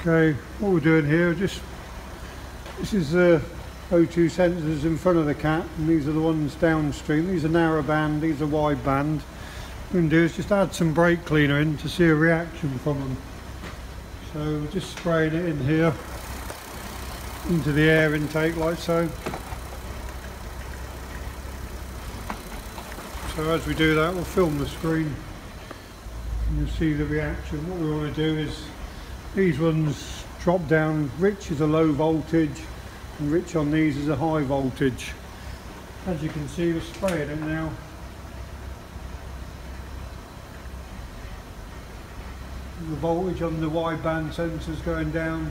Okay, what we're doing here, just this is uh, the O2 sensors in front of the cat, and these are the ones downstream. These are narrow band, these are wide band. What we can do is just add some brake cleaner in to see a reaction from them. So we're just spraying it in here into the air intake like so. So as we do that, we'll film the screen and you'll see the reaction. What we want to do is these ones drop down. Rich is a low voltage and rich on these is a high voltage. As you can see, we're spraying it now. The voltage on the wideband sensors going down.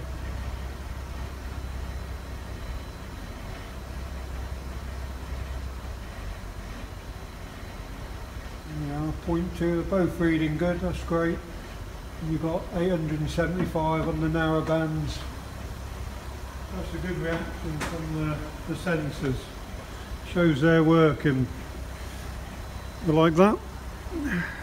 Point two, they're both reading good, that's great. You've got 875 on the narrow bands. That's a good reaction from the, the sensors. Shows they're working. You like that?